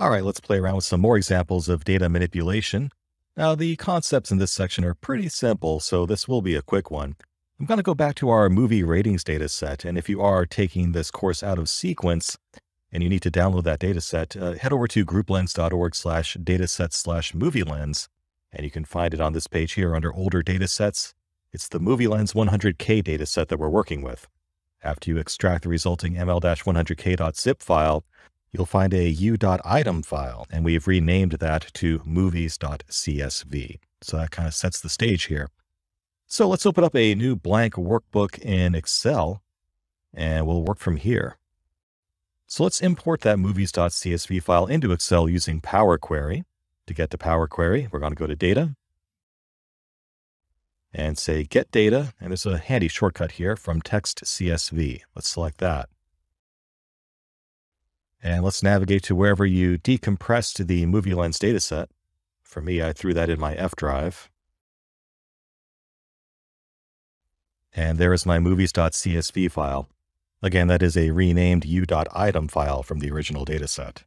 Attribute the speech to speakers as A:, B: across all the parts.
A: All right, let's play around with some more examples of data manipulation. Now, the concepts in this section are pretty simple, so this will be a quick one. I'm going to go back to our movie ratings data set, and if you are taking this course out of sequence and you need to download that data set, uh, head over to grouplens.org slash dataset slash movielens, and you can find it on this page here under older data sets. It's the MovieLens 100K data set that we're working with. After you extract the resulting ml-100k.zip file, you'll find a u.item file, and we've renamed that to movies.csv. So that kind of sets the stage here. So let's open up a new blank workbook in Excel, and we'll work from here. So let's import that movies.csv file into Excel using Power Query. To get to Power Query, we're going to go to Data, and say Get Data, and there's a handy shortcut here from Text CSV. Let's select that. And let's navigate to wherever you decompressed the MovieLens dataset. For me, I threw that in my F drive. And there is my movies.csv file. Again, that is a renamed u.item file from the original dataset.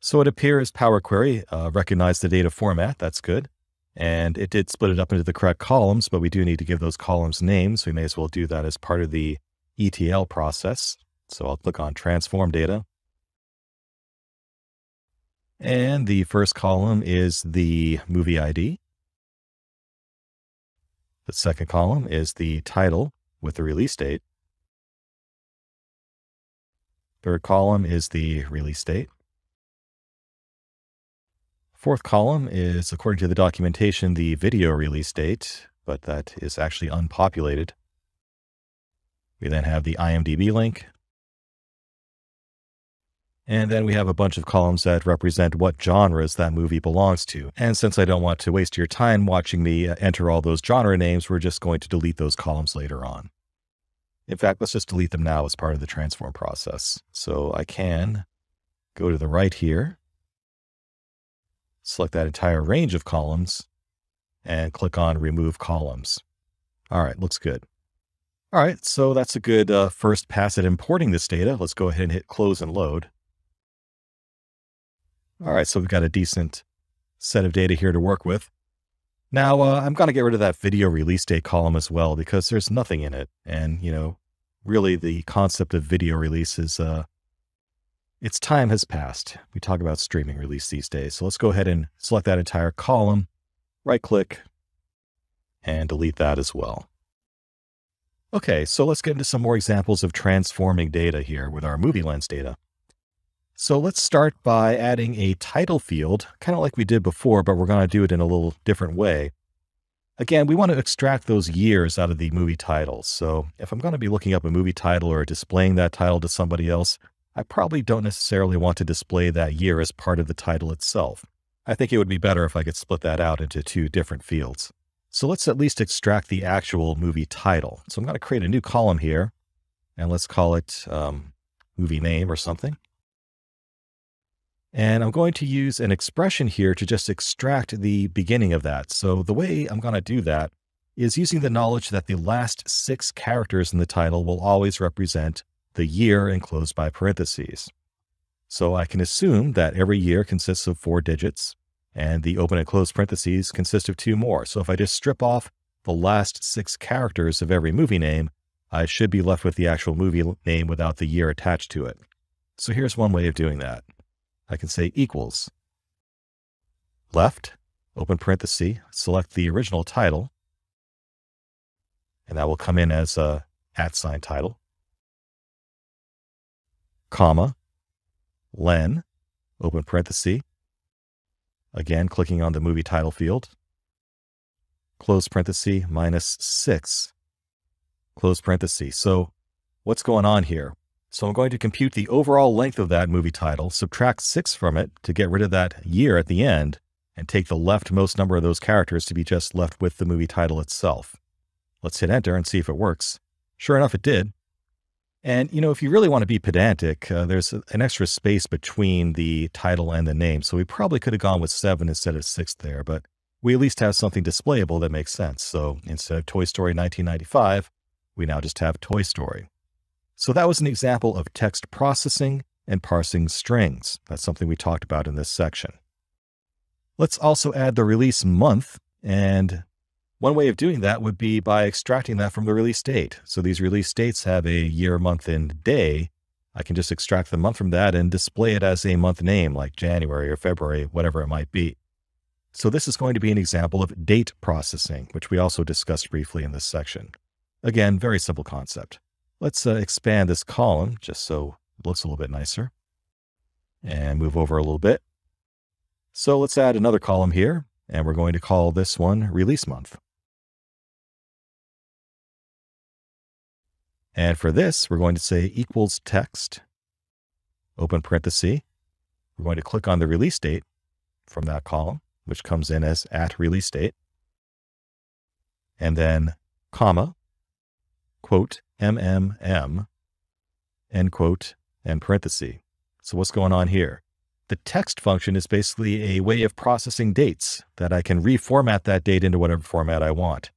A: So it appears Power Query uh, recognized the data format. That's good. And it did split it up into the correct columns, but we do need to give those columns names. We may as well do that as part of the ETL process. So I'll click on Transform Data. And the first column is the movie ID. The second column is the title with the release date. Third column is the release date. Fourth column is, according to the documentation, the video release date, but that is actually unpopulated. We then have the IMDb link. And then we have a bunch of columns that represent what genres that movie belongs to. And since I don't want to waste your time watching me uh, enter all those genre names, we're just going to delete those columns later on. In fact, let's just delete them now as part of the transform process. So I can go to the right here select that entire range of columns and click on remove columns. All right, looks good. All right, so that's a good uh, first pass at importing this data. Let's go ahead and hit close and load. All right, so we've got a decent set of data here to work with. Now, uh, I'm going to get rid of that video release date column as well because there's nothing in it. And, you know, really the concept of video release is uh, its time has passed. We talk about streaming release these days. So let's go ahead and select that entire column, right click, and delete that as well. Okay, so let's get into some more examples of transforming data here with our MovieLens data. So let's start by adding a title field, kind of like we did before, but we're going to do it in a little different way. Again, we want to extract those years out of the movie titles. So if I'm going to be looking up a movie title or displaying that title to somebody else, I probably don't necessarily want to display that year as part of the title itself. I think it would be better if I could split that out into two different fields. So let's at least extract the actual movie title. So I'm going to create a new column here, and let's call it um, movie name or something. And I'm going to use an expression here to just extract the beginning of that. So the way I'm going to do that is using the knowledge that the last six characters in the title will always represent the year enclosed by parentheses. So I can assume that every year consists of four digits, and the open and close parentheses consist of two more. So if I just strip off the last six characters of every movie name, I should be left with the actual movie name without the year attached to it. So here's one way of doing that. I can say equals left, open parenthesis, select the original title, and that will come in as a at sign title comma, len, open parenthesis, again clicking on the movie title field, close parenthesis, minus 6, close parenthesis. So what's going on here? So I'm going to compute the overall length of that movie title, subtract 6 from it to get rid of that year at the end, and take the leftmost number of those characters to be just left with the movie title itself. Let's hit enter and see if it works. Sure enough, it did. And, you know, if you really want to be pedantic, uh, there's an extra space between the title and the name. So we probably could have gone with seven instead of six there, but we at least have something displayable that makes sense. So instead of Toy Story 1995, we now just have Toy Story. So that was an example of text processing and parsing strings. That's something we talked about in this section. Let's also add the release month. And one way of doing that would be by extracting that from the release date. So these release dates have a year, month, and day. I can just extract the month from that and display it as a month name like January or February, whatever it might be. So this is going to be an example of date processing, which we also discussed briefly in this section. Again, very simple concept. Let's uh, expand this column just so it looks a little bit nicer and move over a little bit. So let's add another column here, and we're going to call this one release month. And for this, we're going to say equals text, open parenthesis. We're going to click on the release date from that column, which comes in as at release date. And then comma, quote, MMM, end quote, and parenthesis. So what's going on here? The text function is basically a way of processing dates that I can reformat that date into whatever format I want.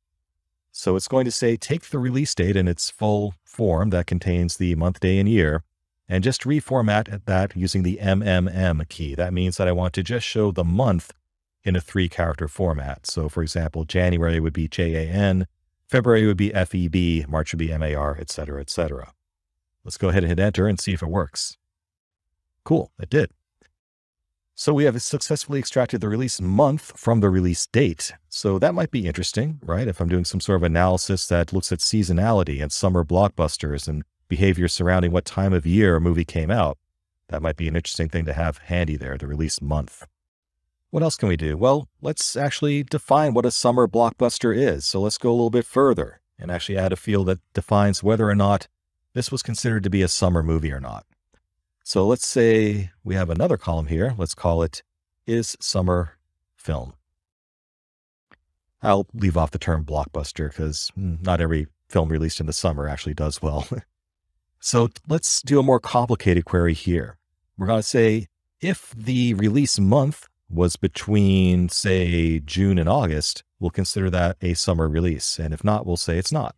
A: So it's going to say, take the release date in its full form that contains the month, day, and year, and just reformat that using the MMM key. That means that I want to just show the month in a three character format. So for example, January would be J-A-N, February would be F-E-B, March would be M-A-R, et cetera, et cetera. Let's go ahead and hit enter and see if it works. Cool, it did. So we have successfully extracted the release month from the release date. So that might be interesting, right? If I'm doing some sort of analysis that looks at seasonality and summer blockbusters and behavior surrounding what time of year a movie came out, that might be an interesting thing to have handy there, the release month. What else can we do? Well, let's actually define what a summer blockbuster is. So let's go a little bit further and actually add a field that defines whether or not this was considered to be a summer movie or not. So let's say we have another column here. Let's call it Is Summer Film. I'll leave off the term blockbuster because hmm, not every film released in the summer actually does well. so let's do a more complicated query here. We're going to say if the release month was between, say, June and August, we'll consider that a summer release. And if not, we'll say it's not.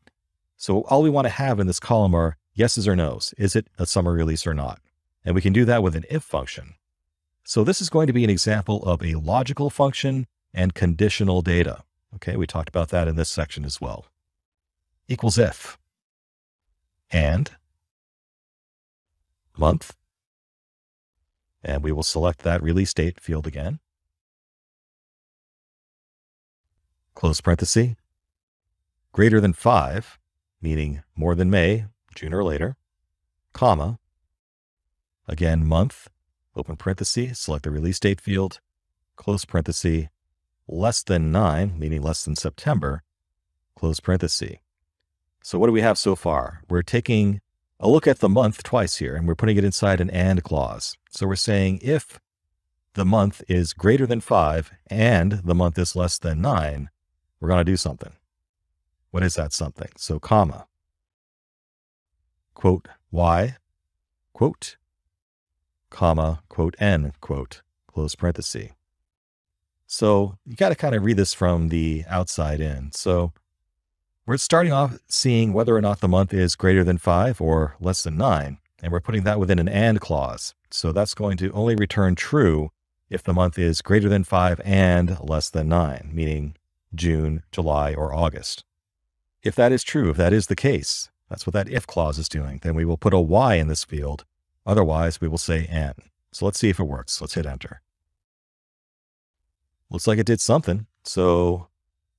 A: So all we want to have in this column are yeses or nos. Is it a summer release or not? And we can do that with an if function. So this is going to be an example of a logical function and conditional data. Okay, we talked about that in this section as well. Equals if. And month. And we will select that release date field again. Close parenthesis. Greater than 5, meaning more than May, June or later, comma, Again, month, open parenthesis, select the release date field, close parenthesis, less than 9, meaning less than September, close parenthesis. So what do we have so far? We're taking a look at the month twice here, and we're putting it inside an AND clause. So we're saying if the month is greater than 5 and the month is less than 9, we're going to do something. What is that something? So comma, quote, why? quote, comma, quote, n, quote, close parenthesis. So you got to kind of read this from the outside in. So we're starting off seeing whether or not the month is greater than five or less than nine, and we're putting that within an AND clause. So that's going to only return true if the month is greater than five and less than nine, meaning June, July, or August. If that is true, if that is the case, that's what that if clause is doing, then we will put a Y in this field Otherwise, we will say n. So let's see if it works. Let's hit enter. Looks like it did something. So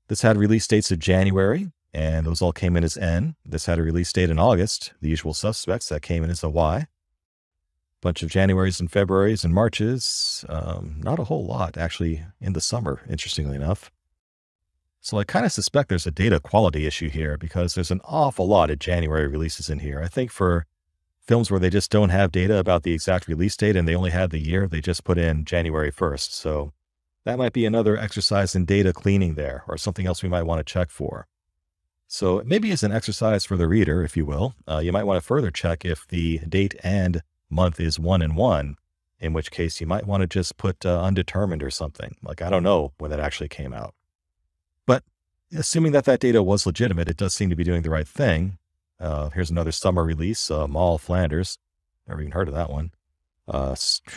A: this had release dates of January, and those all came in as N. This had a release date in August, the usual suspects, that came in as a Y. Bunch of Januaries and Februaries and Marches. Um, not a whole lot, actually, in the summer, interestingly enough. So I kind of suspect there's a data quality issue here because there's an awful lot of January releases in here. I think for films where they just don't have data about the exact release date and they only had the year, they just put in January 1st. So that might be another exercise in data cleaning there or something else we might want to check for. So maybe as an exercise for the reader, if you will, uh, you might want to further check if the date and month is one and one, in which case you might want to just put uh, undetermined or something. Like, I don't know when that actually came out. But assuming that that data was legitimate, it does seem to be doing the right thing. Uh, here's another summer release, uh, Moll Flanders. Never even heard of that one. Uh,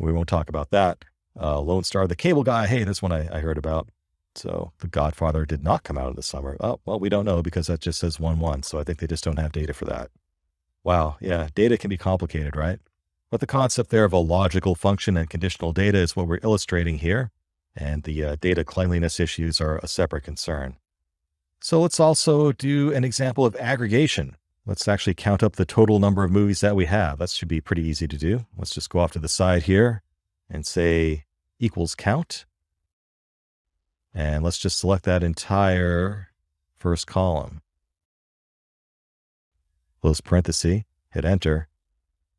A: we won't talk about that. Uh, Lone Star, the cable guy. Hey, this one I, I heard about. So The Godfather did not come out in the summer. Oh, well, we don't know because that just says 1 1. So I think they just don't have data for that. Wow. Yeah. Data can be complicated, right? But the concept there of a logical function and conditional data is what we're illustrating here. And the uh, data cleanliness issues are a separate concern. So let's also do an example of aggregation. Let's actually count up the total number of movies that we have. That should be pretty easy to do. Let's just go off to the side here and say equals count. And let's just select that entire first column. Close parenthesis, hit enter.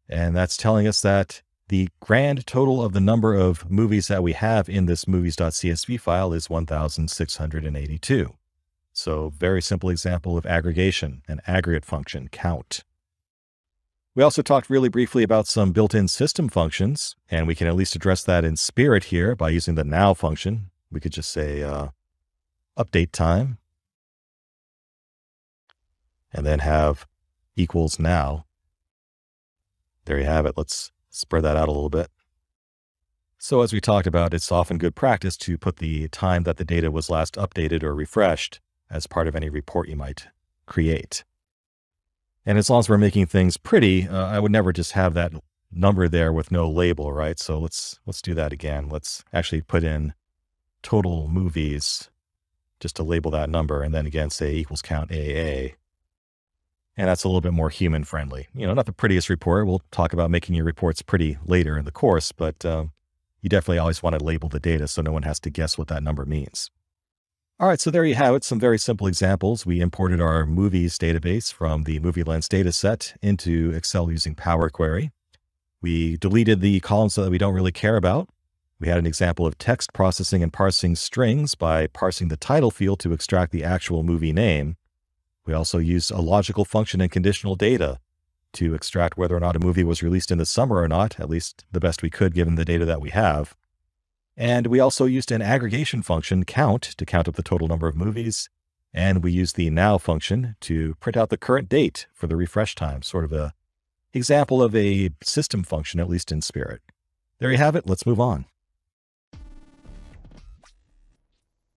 A: And that's telling us that the grand total of the number of movies that we have in this movies.csv file is 1,682. So very simple example of aggregation, an aggregate function, count. We also talked really briefly about some built-in system functions, and we can at least address that in Spirit here by using the now function. We could just say uh, update time, and then have equals now. There you have it. Let's spread that out a little bit. So as we talked about, it's often good practice to put the time that the data was last updated or refreshed as part of any report you might create. And as long as we're making things pretty, uh, I would never just have that number there with no label, right? So let's let's do that again. Let's actually put in total movies just to label that number and then again say equals count AA. And that's a little bit more human friendly. You know, not the prettiest report. We'll talk about making your reports pretty later in the course, but um, you definitely always want to label the data so no one has to guess what that number means. All right, so there you have it, some very simple examples. We imported our movies database from the MovieLens dataset into Excel using Power Query. We deleted the columns that we don't really care about. We had an example of text processing and parsing strings by parsing the title field to extract the actual movie name. We also used a logical function and conditional data to extract whether or not a movie was released in the summer or not, at least the best we could given the data that we have. And we also used an aggregation function, count, to count up the total number of movies. And we used the now function to print out the current date for the refresh time, sort of a example of a system function, at least in spirit. There you have it. Let's move on.